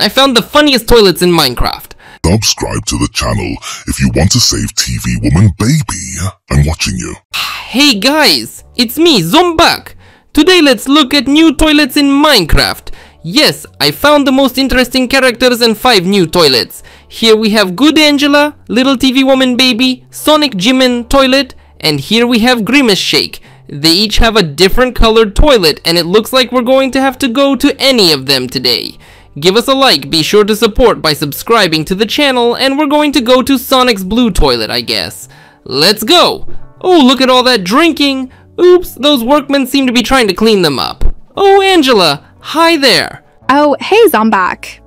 I found the funniest toilets in Minecraft. Subscribe to the channel if you want to save TV woman baby. I'm watching you. Hey guys, it's me, Zombak. Today let's look at new toilets in Minecraft. Yes, I found the most interesting characters and 5 new toilets. Here we have Good Angela, Little TV Woman Baby, Sonic Jimin Toilet, and here we have Grimace Shake. They each have a different colored toilet and it looks like we're going to have to go to any of them today. Give us a like, be sure to support by subscribing to the channel, and we're going to go to Sonic's blue toilet, I guess. Let's go! Oh, look at all that drinking! Oops, those workmen seem to be trying to clean them up. Oh, Angela, hi there! Oh, hey, Zombak.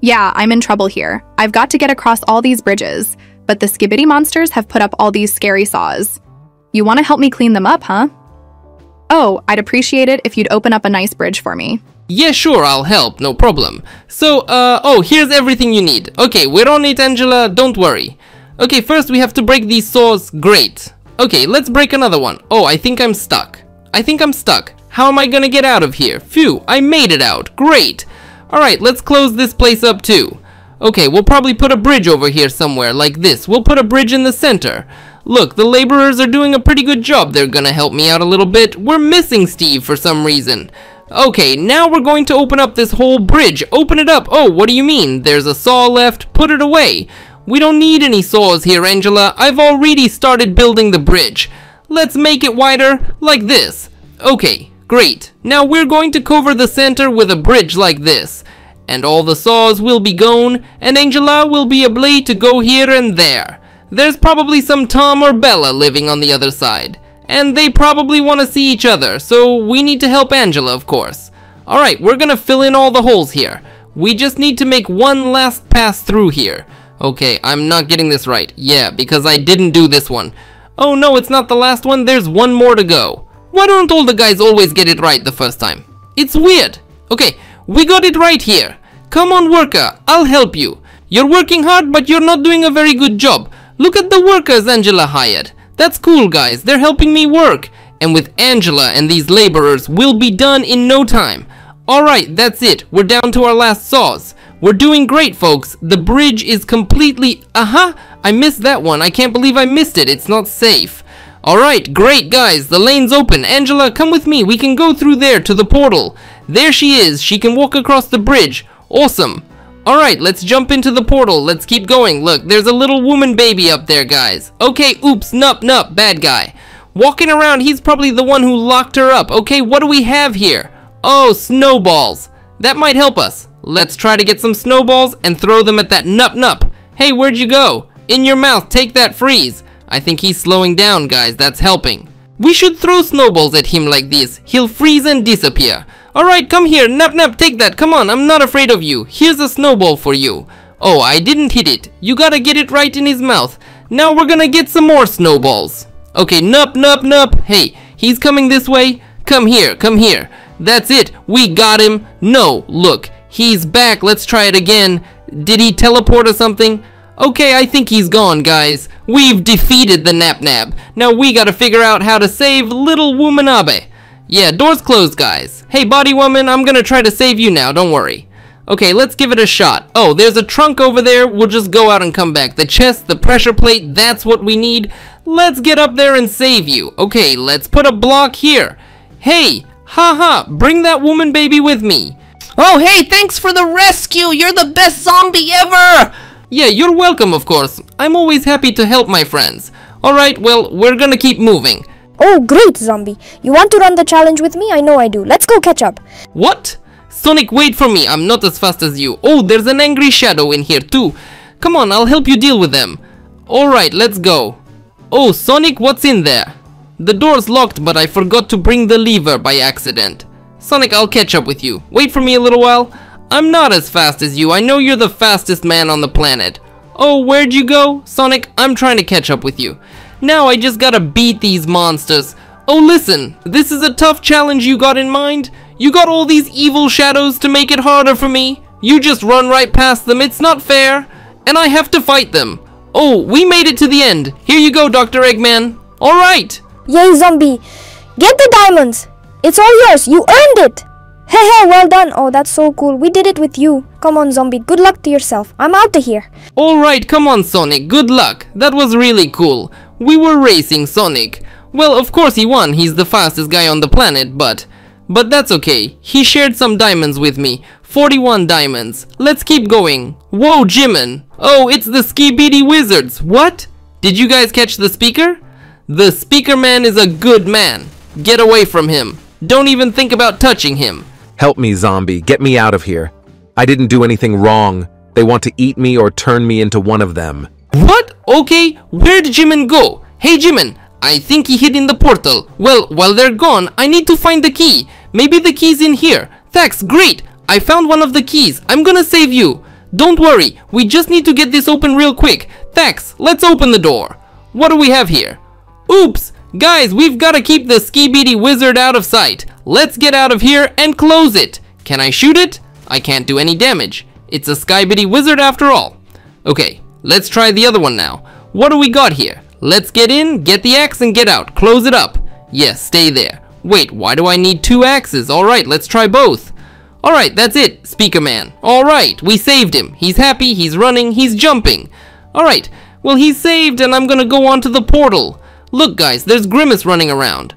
Yeah, I'm in trouble here. I've got to get across all these bridges, but the Skibidi monsters have put up all these scary saws. You want to help me clean them up, huh? Oh, I'd appreciate it if you'd open up a nice bridge for me. Yeah, sure, I'll help, no problem. So, uh, oh, here's everything you need. Okay, we're on it, Angela, don't worry. Okay, first we have to break these saws, great. Okay, let's break another one. Oh, I think I'm stuck. I think I'm stuck. How am I gonna get out of here? Phew, I made it out, great. Alright, let's close this place up too. Okay, we'll probably put a bridge over here somewhere, like this. We'll put a bridge in the center. Look, the laborers are doing a pretty good job. They're gonna help me out a little bit. We're missing Steve for some reason. Okay, now we're going to open up this whole bridge. Open it up. Oh, what do you mean? There's a saw left. Put it away. We don't need any saws here, Angela. I've already started building the bridge. Let's make it wider, like this. Okay, great. Now we're going to cover the center with a bridge like this. And all the saws will be gone, and Angela will be able to go here and there. There's probably some Tom or Bella living on the other side. And they probably want to see each other, so we need to help Angela, of course. Alright, we're gonna fill in all the holes here. We just need to make one last pass through here. Okay, I'm not getting this right. Yeah, because I didn't do this one. Oh no, it's not the last one, there's one more to go. Why don't all the guys always get it right the first time? It's weird. Okay, we got it right here. Come on, worker, I'll help you. You're working hard, but you're not doing a very good job. Look at the workers Angela hired. That's cool, guys. They're helping me work. And with Angela and these laborers, we'll be done in no time. Alright, that's it. We're down to our last saws. We're doing great, folks. The bridge is completely... Aha! Uh -huh. I missed that one. I can't believe I missed it. It's not safe. Alright, great, guys. The lane's open. Angela, come with me. We can go through there to the portal. There she is. She can walk across the bridge. Awesome. Alright, let's jump into the portal. Let's keep going. Look, there's a little woman baby up there, guys. Okay, oops, nup, nup, bad guy. Walking around, he's probably the one who locked her up. Okay, what do we have here? Oh, snowballs. That might help us. Let's try to get some snowballs and throw them at that nup nup. Hey, where'd you go? In your mouth, take that freeze. I think he's slowing down, guys. That's helping. We should throw snowballs at him like this. He'll freeze and disappear. Alright, come here. Nap Nap, take that. Come on, I'm not afraid of you. Here's a snowball for you. Oh, I didn't hit it. You gotta get it right in his mouth. Now we're gonna get some more snowballs. Okay, Nup Nup Nup. Hey, he's coming this way. Come here, come here. That's it. We got him. No, look. He's back. Let's try it again. Did he teleport or something? Okay, I think he's gone, guys. We've defeated the Nap Nap. Now we gotta figure out how to save little Womanabe. Yeah, door's closed, guys. Hey, body woman, I'm gonna try to save you now, don't worry. Okay, let's give it a shot. Oh, there's a trunk over there. We'll just go out and come back. The chest, the pressure plate, that's what we need. Let's get up there and save you. Okay, let's put a block here. Hey, haha, bring that woman baby with me. Oh, hey, thanks for the rescue. You're the best zombie ever. Yeah, you're welcome, of course. I'm always happy to help my friends. Alright, well, we're gonna keep moving. Oh, great, zombie. You want to run the challenge with me? I know I do. Let's go catch up. What? Sonic, wait for me. I'm not as fast as you. Oh, there's an angry shadow in here too. Come on, I'll help you deal with them. Alright, let's go. Oh, Sonic, what's in there? The door's locked, but I forgot to bring the lever by accident. Sonic, I'll catch up with you. Wait for me a little while. I'm not as fast as you. I know you're the fastest man on the planet. Oh, where'd you go? Sonic, I'm trying to catch up with you. Now I just gotta beat these monsters. Oh listen, this is a tough challenge you got in mind? You got all these evil shadows to make it harder for me? You just run right past them, it's not fair. And I have to fight them. Oh, we made it to the end. Here you go, Dr. Eggman. Alright. Yay, zombie. Get the diamonds. It's all yours. You earned it. Hey, hey, well done. Oh, that's so cool. We did it with you. Come on, zombie. Good luck to yourself. I'm out of here. Alright, come on Sonic, good luck. That was really cool. We were racing Sonic. Well, of course he won, he's the fastest guy on the planet, but... But that's okay. He shared some diamonds with me. 41 diamonds. Let's keep going. Whoa, Jimin. Oh, it's the Skibidi Wizards. What? Did you guys catch the speaker? The speaker man is a good man. Get away from him. Don't even think about touching him. Help me, zombie. Get me out of here. I didn't do anything wrong. They want to eat me or turn me into one of them. What? Okay, where'd Jimin go? Hey Jimin, I think he hid in the portal. Well, while they're gone, I need to find the key. Maybe the key's in here. Thanks, great. I found one of the keys. I'm gonna save you. Don't worry, we just need to get this open real quick. Thanks, let's open the door. What do we have here? Oops! Guys, we've gotta keep the Skibidi Wizard out of sight. Let's get out of here and close it. Can I shoot it? I can't do any damage. It's a Skibidi Wizard after all. Okay, let's try the other one now. What do we got here? Let's get in, get the axe, and get out. Close it up. Yes, stay there. Wait, why do I need two axes? Alright, let's try both. Alright, that's it, Speaker Man. Alright, we saved him. He's happy, he's running, he's jumping. Alright, well he's saved and I'm gonna go on to the portal. Look guys, there's Grimace running around.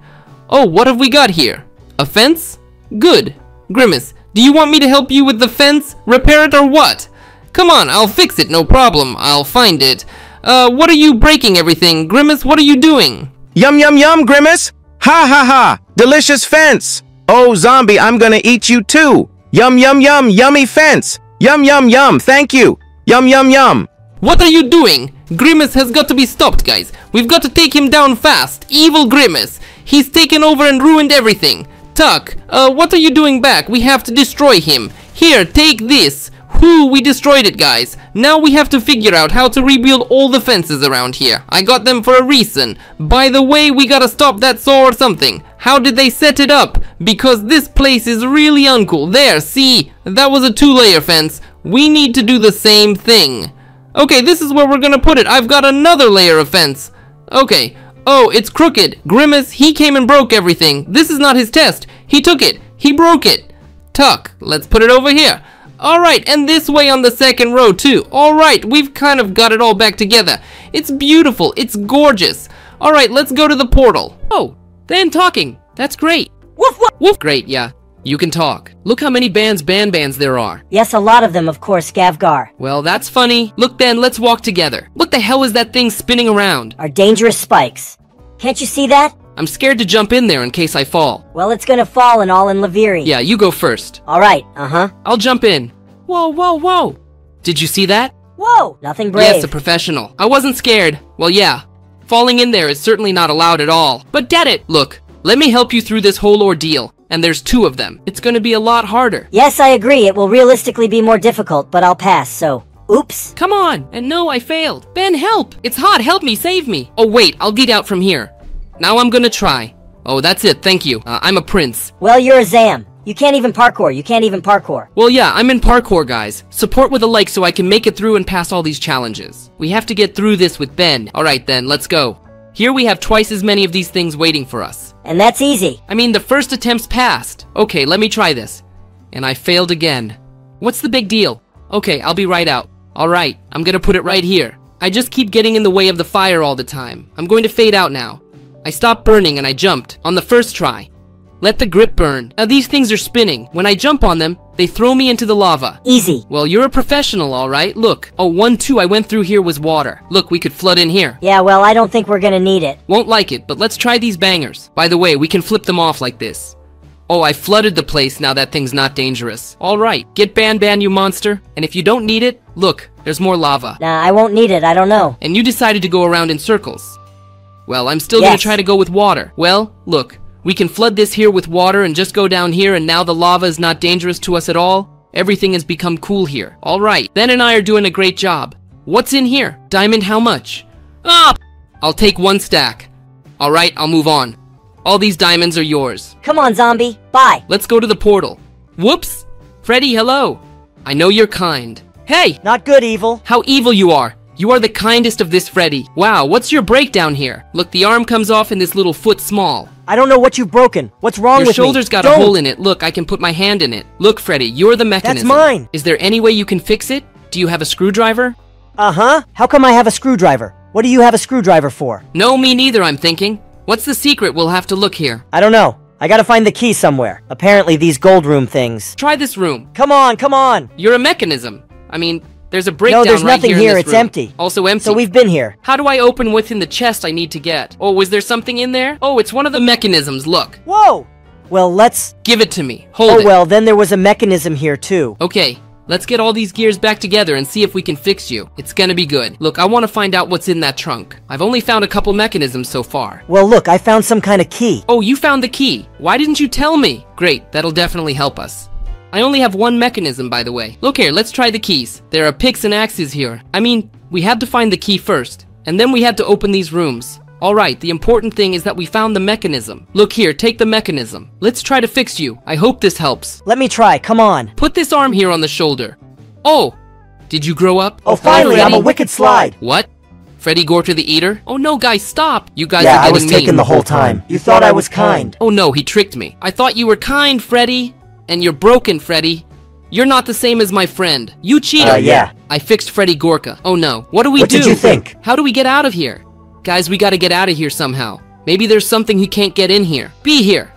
Oh, what have we got here? A fence? Good. Grimace, do you want me to help you with the fence? Repair it or what? Come on, I'll fix it, no problem. I'll find it. Uh, what are you breaking everything? Grimace, what are you doing? Yum yum yum, Grimace! Ha ha ha! Delicious fence! Oh, zombie, I'm gonna eat you too! Yum yum yum, yummy fence! Yum yum yum, thank you! Yum yum yum! What are you doing? Grimace has got to be stopped, guys. We've got to take him down fast. Evil Grimace. He's taken over and ruined everything. Tuck, uh, what are you doing back? We have to destroy him. Here, take this. Whoo, we destroyed it, guys. Now we have to figure out how to rebuild all the fences around here. I got them for a reason. By the way, we gotta stop that saw or something. How did they set it up? Because this place is really uncool. There, see? That was a two-layer fence. We need to do the same thing. Okay, this is where we're gonna put it. I've got another layer of fence. Okay. Oh, it's crooked. Grimace, he came and broke everything. This is not his test. He took it. He broke it. Tuck, let's put it over here. Alright, and this way on the second row too. Alright, we've kind of got it all back together. It's beautiful. It's gorgeous. Alright, let's go to the portal. Oh, Dan talking. That's great. Woof woof. Woof. Great, yeah. You can talk. Look how many bands Ban Bands there are. Yes, a lot of them, of course, Gavgar. Well, that's funny. Look, then, let's walk together. What the hell is that thing spinning around? Are dangerous spikes. Can't you see that? I'm scared to jump in there in case I fall. Well, it's gonna fall and all in Laviri. Yeah, you go first. Alright, uh-huh. I'll jump in. Whoa, whoa, whoa. Did you see that? Whoa! Nothing brave. Yes, a professional. I wasn't scared. Well, yeah. Falling in there is certainly not allowed at all. But get it! Look, let me help you through this whole ordeal. And there's two of them. It's gonna be a lot harder. yes, I agree, it will realistically be more difficult, but I'll pass, so... Oops. Come on! And no, I failed. Ben, help! It's hot, help me, save me! Oh wait, I'll get out from here. Now I'm gonna try. Oh, that's it, thank you. Uh, I'm a prince. Well, you're a Zam. You can't even parkour, you can't even parkour. Well, yeah, I'm in parkour, guys. Support with a like so I can make it through and pass all these challenges. We have to get through this with Ben. Alright then, let's go. Here we have twice as many of these things waiting for us. And that's easy. I mean, the first attempt's passed. Okay, let me try this. And I failed again. What's the big deal? Okay, I'll be right out. Alright, I'm gonna put it right here. I just keep getting in the way of the fire all the time. I'm going to fade out now. I stopped burning and I jumped on the first try. Let the grip burn. Now these things are spinning. When I jump on them, they throw me into the lava. Easy. Well, you're a professional, alright? Look. Oh, one, two I went through here was water. Look, we could flood in here. Yeah, well, I don't think we're gonna need it. Won't like it, but let's try these bangers. By the way, we can flip them off like this. Oh, I flooded the place now that thing's not dangerous. Alright, get Ban Ban, you monster. And if you don't need it, look, there's more lava. Nah, I won't need it, I don't know. And you decided to go around in circles. Well, I'm still gonna try to go with water. Well, look, we can flood this here with water and just go down here and now the lava is not dangerous to us at all. Everything has become cool here. Alright, Ben and I are doing a great job. What's in here? Diamond how much? Ah! I'll take one stack. Alright, I'll move on. All these diamonds are yours. Come on, zombie. Bye. Let's go to the portal. Whoops! Freddy, hello! I know you're kind. Hey! Not good, Evil. How evil you are! You are the kindest of this Freddy. Wow, what's your breakdown here? Look, the arm comes off and this little foot small. I don't know what you've broken. What's wrong Your with me? Your shoulder's got Don't. a hole in it. Look, I can put my hand in it. Look, Freddy, you're the mechanism. That's mine. Is there any way you can fix it? Do you have a screwdriver? Uh-huh. How come I have a screwdriver? What do you have a screwdriver for? No, me neither, I'm thinking. What's the secret? We'll have to look here. I don't know. I gotta find the key somewhere. Apparently these gold room things. Try this room. Come on, come on! You're a mechanism. I mean, there's a breakdown no, there's right nothing here. here. It's room. empty. Also empty. So we've been here. How do I open what's in the chest I need to get? Oh, was there something in there? Oh, it's one of the mechanisms. Look. Whoa! Well, let's... Give it to me. Hold Oh, it. well, then there was a mechanism here, too. Okay, let's get all these gears back together and see if we can fix you. It's gonna be good. Look, I want to find out what's in that trunk. I've only found a couple mechanisms so far. Well, look, I found some kind of key. Oh, you found the key. Why didn't you tell me? Great, that'll definitely help us. I only have one mechanism, by the way. Look here, let's try the keys. There are picks and axes here. I mean, we had to find the key first, and then we had to open these rooms. Alright, the important thing is that we found the mechanism. Look here, take the mechanism. Let's try to fix you. I hope this helps. Let me try, come on. Put this arm here on the shoulder. Oh! Did you grow up? Oh, finally, I'm a wicked slide. What? Freddy Gorter the Eater? Oh no, guys, stop! You guys yeah, are I getting was mean. taken the whole time. You thought I was kind. Oh no, he tricked me. I thought you were kind, Freddy. And you're broken, Freddy. You're not the same as my friend. You cheated. Uh, yeah. I fixed Freddy Gorka. Oh no. What do we do? What did you think? How do we get out of here? Guys, we gotta get out of here somehow. Maybe there's something he can't get in here. Be here.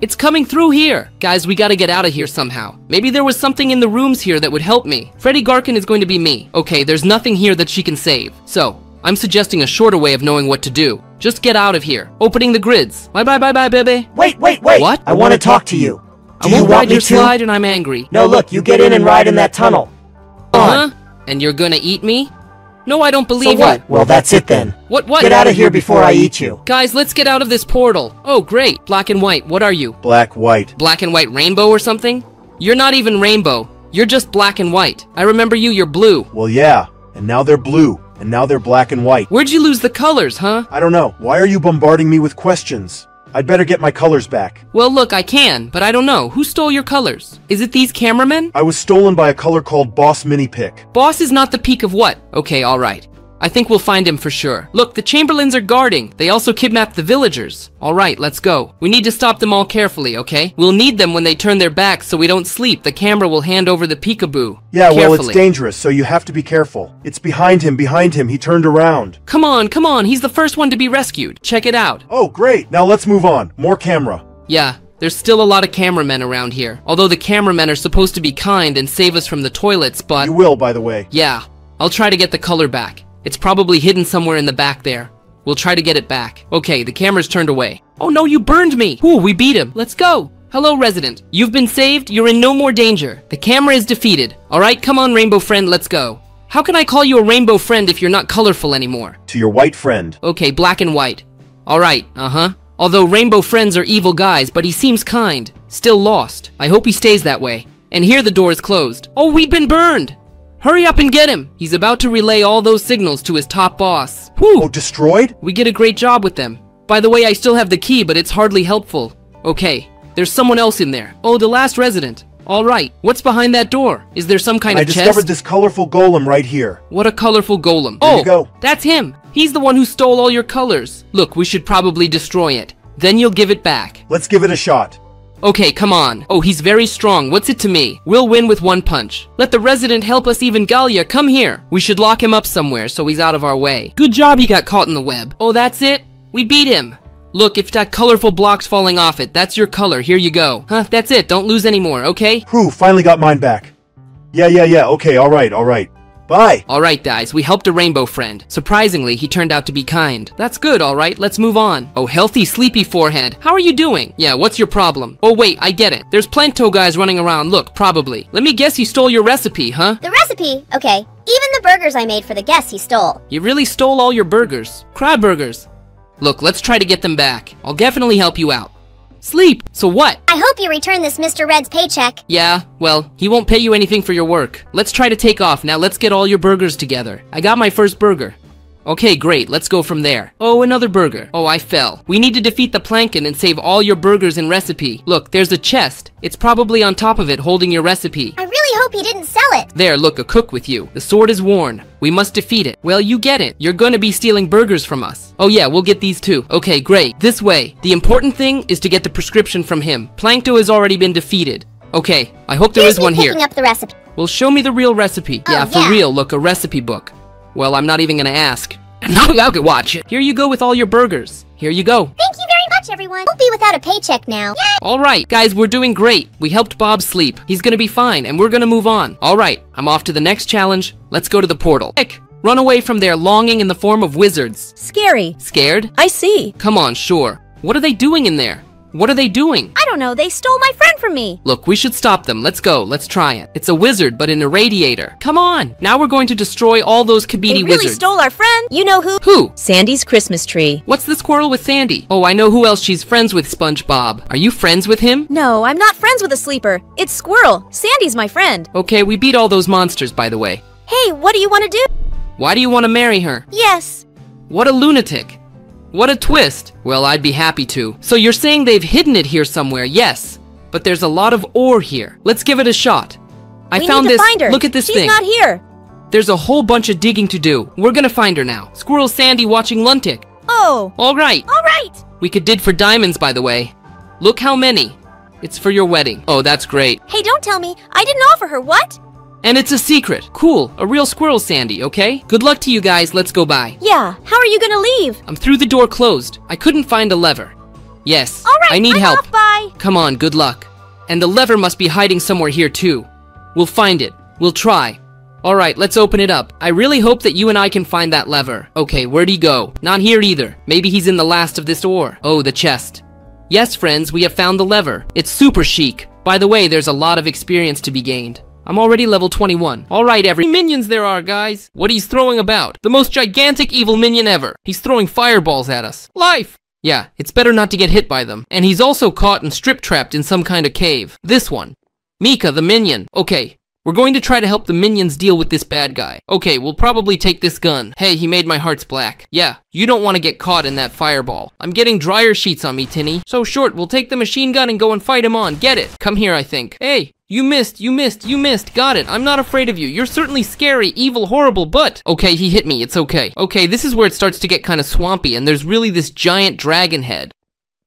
It's coming through here. Guys, we gotta get out of here somehow. Maybe there was something in the rooms here that would help me. Freddy Garkin is going to be me. Okay, there's nothing here that she can save. So, I'm suggesting a shorter way of knowing what to do. Just get out of here. Opening the grids. Bye bye bye bye baby. Wait, wait, wait! What? I want to talk to you. Do I you won't want ride me your to? slide and I'm angry. No, look, you get in and ride in that tunnel. Uh-huh. And you're gonna eat me? No, I don't believe So believe what? you. Well, that's it then. What what? Get out of here before I eat you. Guys, let's get out of this portal. Oh, great. Black and white. What are you? Black, white. Black and white rainbow or something? You're not even rainbow. You're just black and white. I remember you, you're blue. Well, yeah. And now they're blue. And now they're black and white. Where'd you lose the colors, huh? I don't know. Why are you bombarding me with questions? I'd better get my colors back. Well, look, I can, but I don't know. Who stole your colors? Is it these cameramen? I was stolen by a color called Boss Mini Pick. Boss is not the peak of what? Okay, alright. I think we'll find him for sure. Look, the Chamberlains are guarding. They also kidnapped the villagers. Alright, let's go. We need to stop them all carefully, okay? We'll need them when they turn their backs so we don't sleep. The camera will hand over the peekaboo. Yeah, well, it's Carefully. dangerous, so you have to be careful. It's behind him, behind him. He turned around. Come on, come on. He's the first one to be rescued. Check it out. Oh, great. Now let's move on. More camera. Yeah, there's still a lot of cameramen around here. Although the cameramen are supposed to be kind and save us from the toilets, but You will, by the way. yeah, I'll try to get the color back. It's probably hidden somewhere in the back there. We'll try to get it back. Okay, the camera's turned away. Oh no, you burned me! Ooh, we beat him. Let's go! Hello, resident. You've been saved. You're in no more danger. The camera is defeated. Alright, come on, rainbow friend, let's go. How can I call you a rainbow friend if you're not colorful anymore? To your white friend. Okay, black and white. Alright, uh-huh. Although rainbow friends are evil guys, but he seems kind. Still lost. I hope he stays that way. And here the door is closed. Oh, we've been burned! Hurry up and get him! He's about to relay all those signals to his top boss. Whew! Oh, destroyed? We did a great job with them. By the way, I still have the key, but it's hardly helpful. Okay, there's someone else in there. Oh, the last resident. Alright, what's behind that door? Is there some kind I of chest? I discovered this colorful golem right here. What a colorful golem. There oh, you go. that's him. He's the one who stole all your colors. Look, we should probably destroy it. Then you'll give it back. Let's give it a shot. Okay, come on. Oh, he's very strong. What's it to me? We'll win with one punch. Let the resident help us even Galia. Come here. We should lock him up somewhere so he's out of our way. Good job he got caught in the web. Oh, that's it? We beat him. Look, if that colorful block's falling off it, that's your color. Here you go. Huh, that's it. Don't lose anymore, okay? Whew, finally got mine back. Yeah, yeah, yeah. Okay, alright, alright. Bye. Alright, guys, we helped a rainbow friend. Surprisingly, he turned out to be kind. That's good, alright, let's move on. Oh, healthy, sleepy forehead. How are you doing? Yeah, what's your problem? Oh, wait, I get it. There's Planto guys running around. Look, probably. Let me guess he stole your recipe, huh? The recipe? Okay. Even the burgers I made for the guests he stole. You really stole all your burgers. Crab burgers. Look, let's try to get them back. I'll definitely help you out. Sleep! So what? I hope you return this Mr. Red's paycheck. Yeah, well, he won't pay you anything for your work. Let's try to take off. Now let's get all your burgers together. I got my first burger. Okay, great. Let's go from there. Oh, another burger. Oh, I fell. We need to defeat the Plankin and save all your burgers and recipe. Look, there's a chest. It's probably on top of it holding your recipe. I really hope he didn't sell it. There, look, a cook with you. The sword is worn. We must defeat it. Well, you get it. You're gonna be stealing burgers from us. Oh yeah, we'll get these too. Okay, great. This way. The important thing is to get the prescription from him. Plankton has already been defeated. Okay, I hope there Here's is one here. up the recipe. Well, show me the real recipe. Oh, yeah, for yeah. real, look, a recipe book. Well, I'm not even gonna ask. Now I can watch it. Here you go with all your burgers. Here you go. Thank you much, everyone. Won't be without a paycheck now. Yay! Alright, guys, we're doing great. We helped Bob sleep. He's gonna be fine, and we're gonna move on. Alright, I'm off to the next challenge. Let's go to the portal. Quick, run away from their longing in the form of wizards. Scary. Scared? I see. Come on, sure. What are they doing in there? What are they doing? I don't know. They stole my friend from me. Look, we should stop them. Let's go. Let's try it. It's a wizard, but in a radiator. Come on. Now we're going to destroy all those Skibidi They really wizards. stole our friend. You know who? Who? Sandy's Christmas tree. What's this squirrel with Sandy? Oh, I know who else she's friends with, SpongeBob. Are you friends with him? No, I'm not friends with a sleeper. It's Squirrel. Sandy's my friend. Okay, we beat all those monsters, by the way. Hey, what do you want to do? Why do you want to marry her? Yes. What a lunatic. What a twist. Well, I'd be happy to. So you're saying they've hidden it here somewhere, yes. But there's a lot of ore here. Let's give it a shot. I we found this. find her. Look at this She's thing. not here. There's a whole bunch of digging to do. We're gonna find her now. Squirrel Sandy watching Luntic. Oh. All right. All right. We could dig for diamonds, by the way. Look how many. It's for your wedding. Oh, that's great. Hey, don't tell me. I didn't offer her. What? And it's a secret. Cool. A real squirrel, Sandy, okay? Good luck to you guys. Let's go by. Yeah. How are you gonna leave? I'm through the door closed. I couldn't find a lever. Yes. All right. I need I'm help. Off, bye. Come on, good luck. And the lever must be hiding somewhere here too. We'll find it. We'll try. Alright, let's open it up. I really hope that you and I can find that lever. Okay, where'd he go? Not here either. Maybe he's in the last of this ore. Oh, the chest. Yes, friends, we have found the lever. It's super chic. By the way, there's a lot of experience to be gained. I'm already level 21. Alright, every minions there are, guys. What he's throwing about. The most gigantic evil minion ever. He's throwing fireballs at us. Life! Yeah, it's better not to get hit by them. And he's also caught and strip trapped in some kind of cave. This one. Mika, the minion. Okay, we're going to try to help the minions deal with this bad guy. Okay, we'll probably take this gun. Hey, he made my hearts black. Yeah, you don't want to get caught in that fireball. I'm getting dryer sheets on me, Tinny. So short, we'll take the machine gun and go and fight him on. Get it. Come here, I think. Hey, you missed, you missed, you missed. Got it. I'm not afraid of you. You're certainly scary, evil, horrible, but... Okay, he hit me. It's okay. Okay, this is where it starts to get kind of swampy, and there's really this giant dragon head.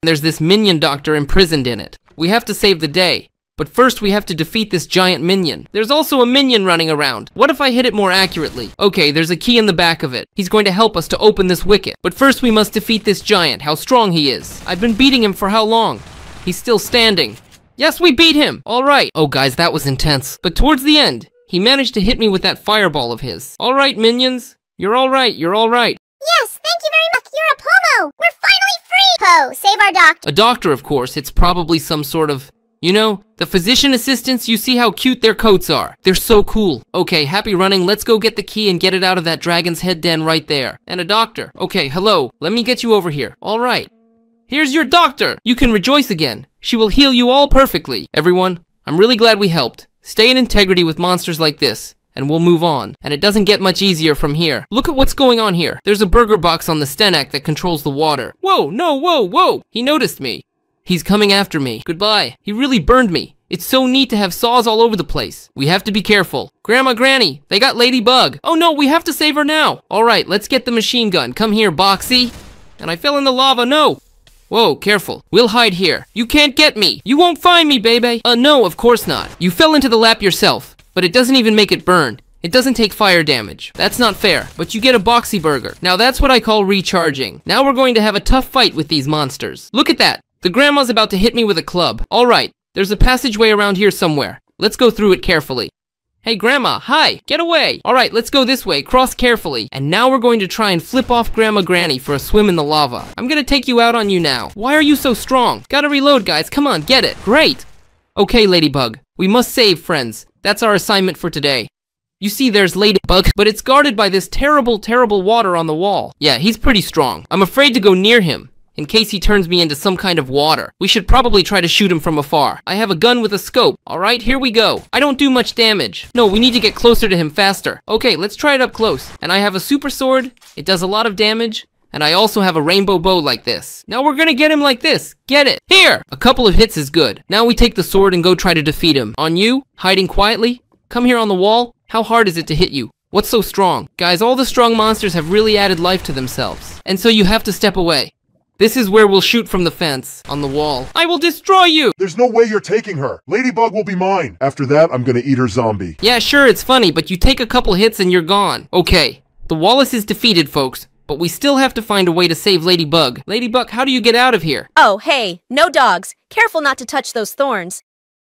And there's this minion doctor imprisoned in it. We have to save the day. But first we have to defeat this giant minion. There's also a minion running around. What if I hit it more accurately? Okay, there's a key in the back of it. He's going to help us to open this wicket. But first we must defeat this giant, how strong he is. I've been beating him for how long? He's still standing. Yes, we beat him! Alright. Oh guys, that was intense. But towards the end, he managed to hit me with that fireball of his. Alright, minions. You're alright, you're alright. Yes, thank you very much. You're a Pomo. We're finally free. Po, save our doctor. A doctor, of course. It's probably some sort of. You know, the physician assistants, you see how cute their coats are. They're so cool. Okay, happy running. Let's go get the key and get it out of that dragon's head den right there. And a doctor. Okay, hello. Let me get you over here. All right. Here's your doctor. You can rejoice again. She will heal you all perfectly. Everyone, I'm really glad we helped. Stay in integrity with monsters like this. And we'll move on. And it doesn't get much easier from here. Look at what's going on here. There's a burger box on the Stenak that controls the water. Whoa, no, whoa, whoa! He noticed me. He's coming after me. Goodbye. He really burned me. It's so neat to have saws all over the place. We have to be careful. Grandma Granny, they got Ladybug. Oh no, we have to save her now. Alright, let's get the machine gun. Come here, Boxy. And I fell in the lava, no. Whoa, careful. We'll hide here. You can't get me. You won't find me, baby. Uh, no, of course not. You fell into the lap yourself, but it doesn't even make it burn. It doesn't take fire damage. That's not fair, but you get a boxy burger. Now that's what I call recharging. Now we're going to have a tough fight with these monsters. Look at that. The grandma's about to hit me with a club. Alright, there's a passageway around here somewhere. Let's go through it carefully. Hey grandma, hi, get away. Alright, let's go this way, cross carefully. And now we're going to try and flip off grandma granny for a swim in the lava. I'm gonna take you out on you now. Why are you so strong? Gotta reload guys, come on, get it. Great. Okay, Ladybug, we must save friends. That's our assignment for today. You see, there's Ladybug, but it's guarded by this terrible, terrible water on the wall. Yeah, he's pretty strong. I'm afraid to go near him, in case he turns me into some kind of water. We should probably try to shoot him from afar. I have a gun with a scope. Alright, here we go. I don't do much damage. No, we need to get closer to him faster. Okay, let's try it up close. And I have a super sword. It does a lot of damage. And I also have a rainbow bow like this. Now we're gonna get him like this. Get it. Here! A couple of hits is good. Now we take the sword and go try to defeat him. On you, hiding quietly. Come here on the wall. How hard is it to hit you? What's so strong? Guys, all the strong monsters have really added life to themselves. And so you have to step away. This is where we'll shoot from the fence, on the wall. I will destroy you! There's no way you're taking her. Ladybug will be mine. After that, I'm gonna eat her zombie. Yeah, sure, it's funny, but you take a couple hits and you're gone. Okay, the Wallace is defeated, folks. But we still have to find a way to save Ladybug. Ladybug, how do you get out of here? Oh, hey, no dogs. Careful not to touch those thorns.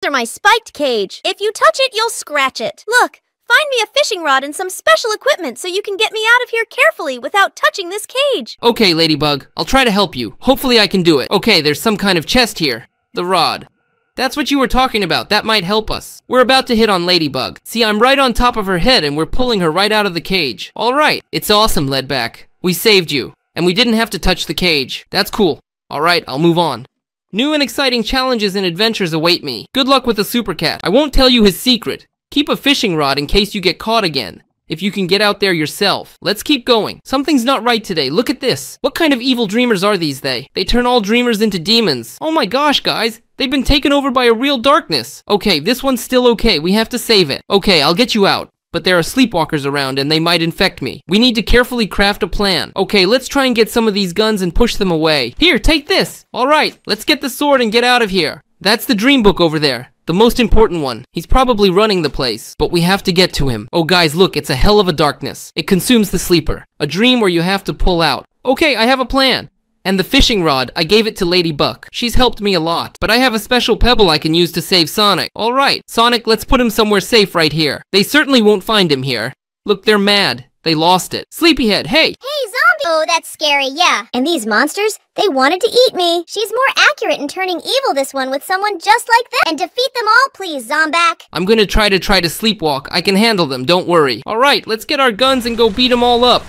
These are my spiked cage. If you touch it, you'll scratch it. Look, find me a fishing rod and some special equipment so you can get me out of here carefully without touching this cage. Okay, Ladybug, I'll try to help you. Hopefully I can do it. Okay, there's some kind of chest here. The rod. That's what you were talking about. That might help us. We're about to hit on Ladybug. See, I'm right on top of her head and we're pulling her right out of the cage. Alright, it's awesome, Leadback. We saved you. And we didn't have to touch the cage. That's cool. Alright, I'll move on. New and exciting challenges and adventures await me. Good luck with the Super Cat. I won't tell you his secret. Keep a fishing rod in case you get caught again. If you can get out there yourself. Let's keep going. Something's not right today. Look at this. What kind of evil dreamers are these they? They turn all dreamers into demons. Oh my gosh, guys. They've been taken over by a real darkness. Okay, this one's still okay. We have to save it. Okay, I'll get you out. But there are sleepwalkers around and they might infect me. We need to carefully craft a plan. Okay, let's try and get some of these guns and push them away. Here, take this. Alright, let's get the sword and get out of here. That's the dream book over there. The most important one. He's probably running the place, but we have to get to him. Oh guys, look, it's a hell of a darkness. It consumes the sleeper. A dream where you have to pull out. Okay, I have a plan. And the fishing rod, I gave it to Ladybug. She's helped me a lot. But I have a special pebble I can use to save Sonic. Alright, Sonic, let's put him somewhere safe right here. They certainly won't find him here. Look, they're mad. They lost it. Sleepyhead, hey! Hey! Oh, that's scary, yeah. And these monsters, they wanted to eat me. She's more accurate in turning evil this one with someone just like that. And defeat them all, please, Zomback. I'm gonna try to try to sleepwalk. I can handle them, don't worry. Alright, let's get our guns and go beat them all up.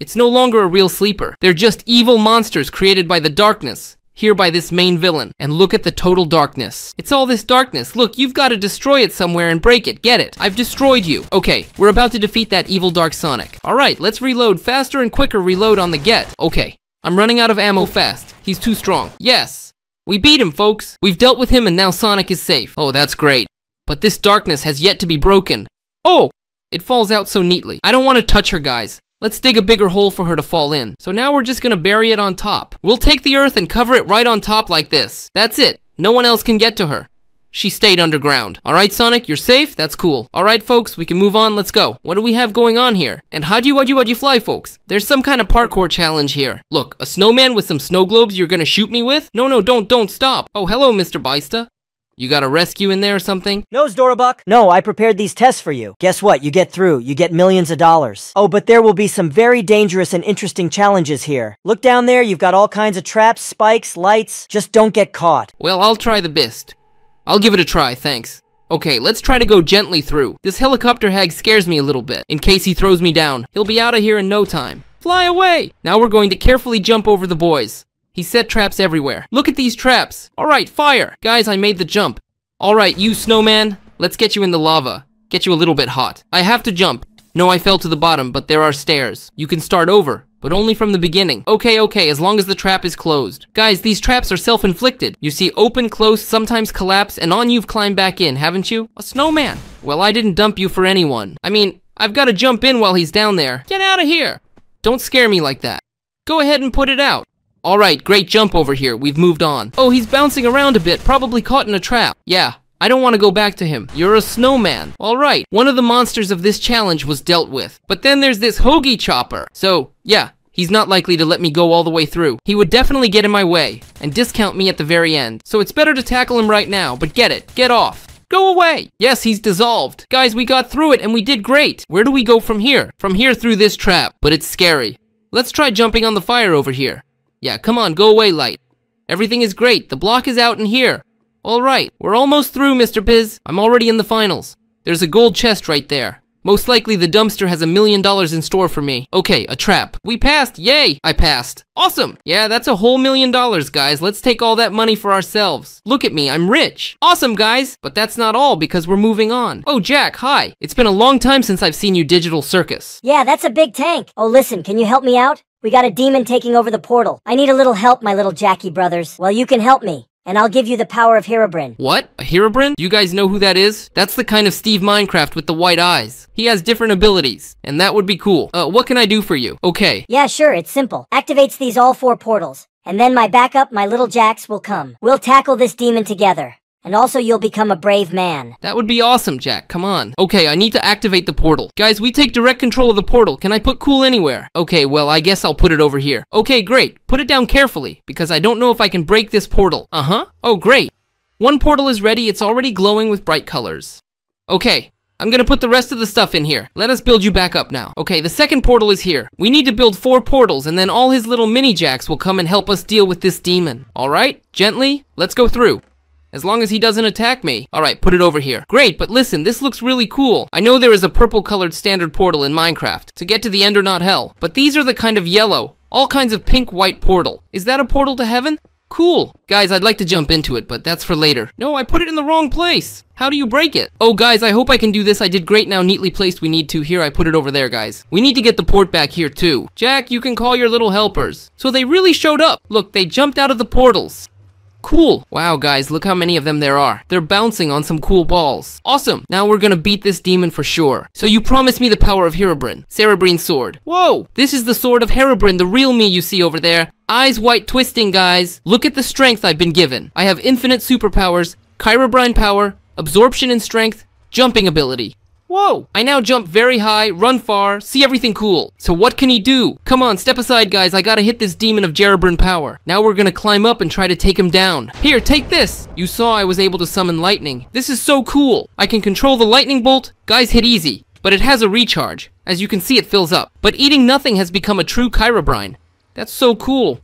It's no longer a real sleeper. They're just evil monsters created by the darkness. Here by this main villain. And look at the total darkness. It's all this darkness. Look, you've got to destroy it somewhere and break it. Get it. I've destroyed you. Okay, we're about to defeat that evil Dark Sonic. Alright, let's reload faster and quicker reload on the get. Okay, I'm running out of ammo fast. He's too strong. Yes. We beat him, folks. We've dealt with him and now Sonic is safe. Oh, that's great. But this darkness has yet to be broken. Oh! It falls out so neatly. I don't want to touch her, guys. Let's dig a bigger hole for her to fall in. So now we're just gonna bury it on top. We'll take the earth and cover it right on top like this. That's it. No one else can get to her. She stayed underground. Alright, Sonic, you're safe? That's cool. Alright, folks, we can move on. Let's go. What do we have going on here? And how'd you, what'd you, what'd you fly, folks? There's some kind of parkour challenge here. Look, a snowman with some snow globes you're gonna shoot me with? No, no, don't, don't, stop. Oh, hello, Mr. Bista. You got a rescue in there or something? No, Dorabuck. No, I prepared these tests for you. Guess what? You get through. You get millions of dollars. Oh, but there will be some very dangerous and interesting challenges here. Look down there. You've got all kinds of traps, spikes, lights. Just don't get caught. Well, I'll try the best. I'll give it a try, thanks. Okay, let's try to go gently through. This helicopter hag scares me a little bit. In case he throws me down, he'll be out of here in no time. Fly away! Now we're going to carefully jump over the boys. He set traps everywhere. Look at these traps. Alright, fire! Guys, I made the jump. Alright, you snowman, let's get you in the lava. Get you a little bit hot. I have to jump. No, I fell to the bottom, but there are stairs. You can start over, but only from the beginning. Okay, okay, as long as the trap is closed. Guys, these traps are self-inflicted. You see, open, close, sometimes collapse, and on you've climbed back in, haven't you? A snowman. Well, I didn't dump you for anyone. I mean, I've got to jump in while he's down there. Get out of here! Don't scare me like that. Go ahead and put it out. Alright, great jump over here. We've moved on. Oh, he's bouncing around a bit, probably caught in a trap. Yeah, I don't want to go back to him. You're a snowman. Alright, one of the monsters of this challenge was dealt with. But then there's this hoagie chopper. So, yeah, he's not likely to let me go all the way through. He would definitely get in my way, and discount me at the very end. So it's better to tackle him right now, but get it. Get off. Go away! Yes, he's dissolved. Guys, we got through it and we did great. Where do we go from here? From here through this trap, but it's scary. Let's try jumping on the fire over here. Yeah, come on, go away, Light. Everything is great. The block is out in here. Alright, we're almost through, Mr. Piz. I'm already in the finals. There's a gold chest right there. Most likely the dumpster has a million dollars in store for me. Okay, a trap. We passed, yay! I passed. Awesome! Yeah, that's a whole million dollars, guys. Let's take all that money for ourselves. Look at me, I'm rich. Awesome, guys! But that's not all, because we're moving on. Oh, Jack, hi. It's been a long time since I've seen you Digital Circus. Yeah, that's a big tank. Oh, listen, can you help me out? We got a demon taking over the portal. I need a little help, my little Jackie brothers. Well, you can help me. and I'll give you the power of Herobrine. What? A Herobrine? You guys know who that is? That's the kind of Steve Minecraft with the white eyes. He has different abilities, and that would be cool. Uh, what can I do for you? Okay. Yeah, sure, it's simple. Activates these all four portals, and then my backup, my little Jax, will come. We'll tackle this demon together. And also you'll become a brave man. That would be awesome, Jack. Come on. Okay, I need to activate the portal. Guys, we take direct control of the portal. Can I put cool anywhere? Okay, well, I guess I'll put it over here. Okay, great. Put it down carefully, because I don't know if I can break this portal. Uh-huh. Oh, great. One portal is ready. It's already glowing with bright colors. Okay, I'm gonna put the rest of the stuff in here. Let us build you back up now. Okay, the second portal is here. We need to build four portals, and then all his little mini jacks will come and help us deal with this demon. Alright? Gently? Let's go through. As long as he doesn't attack me. Alright, put it over here. Great, but listen, this looks really cool. I know there is a purple colored standard portal in Minecraft to get to the end or not hell, but these are the kind of yellow, all kinds of pink white portal. Is that a portal to heaven? Cool. Guys, I'd like to jump into it, but that's for later. No, I put it in the wrong place. How do you break it? Oh, guys, I hope I can do this. I did great now. Neatly placed we need to. Here, I put it over there, guys. We need to get the port back here, too. Jack, you can call your little helpers. So they really showed up. Look, they jumped out of the portals. Cool. Wow, guys, look how many of them there are. They're bouncing on some cool balls. Awesome. Now we're gonna beat this demon for sure. So you promised me the power of Herobrine. Herobrine's sword. Whoa! This is the sword of Herobrine, the real me you see over there. Eyes white twisting, guys. Look at the strength I've been given. I have infinite superpowers, Herobrine power, absorption and strength, jumping ability. Whoa! I now jump very high, run far, see everything cool. So what can he do? Come on, step aside guys, I gotta hit this demon of Herobrine power. Now we're gonna climb up and try to take him down. Here, take this! You saw I was able to summon lightning. This is so cool! I can control the lightning bolt, guys hit easy. But it has a recharge. As you can see, it fills up. But eating nothing has become a true Herobrine. That's so cool.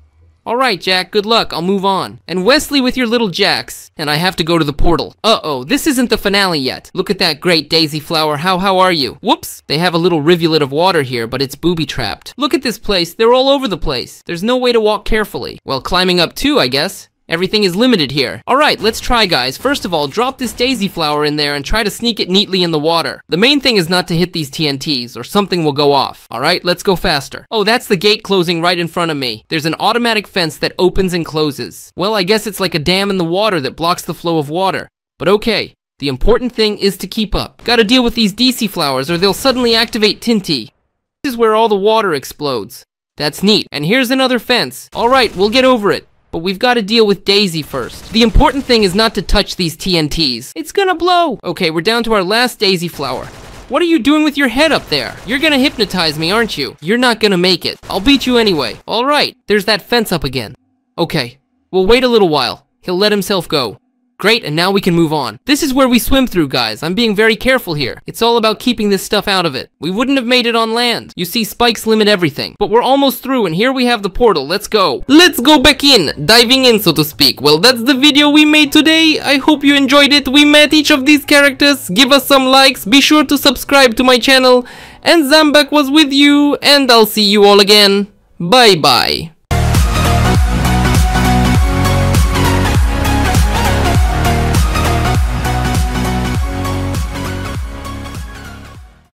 Alright, Jack, good luck. I'll move on. And Wesley with your little jacks. And I have to go to the portal. Uh-oh, this isn't the finale yet. Look at that great daisy flower. How, how are you? Whoops! They have a little rivulet of water here, but it's booby-trapped. Look at this place. They're all over the place. There's no way to walk carefully. Well, climbing up too, I guess. Everything is limited here. Alright, let's try guys. First of all, drop this daisy flower in there and try to sneak it neatly in the water. The main thing is not to hit these TNTs or something will go off. Alright, let's go faster. Oh, that's the gate closing right in front of me. There's an automatic fence that opens and closes. Well, I guess it's like a dam in the water that blocks the flow of water. But okay, the important thing is to keep up. Gotta deal with these Daisy flowers or they'll suddenly activate Tinty. This is where all the water explodes. That's neat. And here's another fence. Alright, we'll get over it. But we've got to deal with Daisy first. The important thing is not to touch these TNTs. It's gonna blow! Okay, we're down to our last Daisy flower. What are you doing with your head up there? You're gonna hypnotize me, aren't you? You're not gonna make it. I'll beat you anyway. Alright, there's that fence up again. Okay, we'll wait a little while. He'll let himself go. Great, and now we can move on. This is where we swim through, guys. I'm being very careful here. It's all about keeping this stuff out of it. We wouldn't have made it on land. You see, spikes limit everything. But we're almost through, and here we have the portal. Let's go. Let's go back in. Diving in, so to speak. Well, that's the video we made today. I hope you enjoyed it. We met each of these characters. Give us some likes. Be sure to subscribe to my channel. And Zambek was with you, and I'll see you all again. Bye-bye.